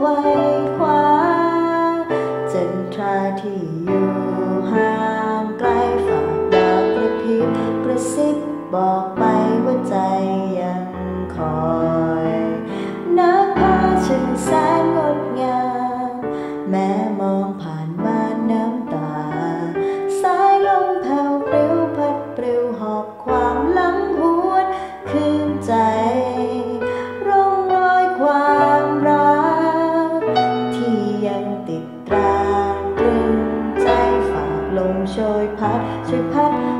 ไว้คว้าเส้นทราที่อยู่ห่างไกลฝากดากกระพริบกระซิบบอกไปว่าใจยังคอยน้ำพาฉันแสนงดงามแม้มองผ่านม่านน้ำตา สายลมแผ่วปลิวพัดปลิวหอบควาน ติดตราตรึงใจฝากลมโชยพัดช่วยพัด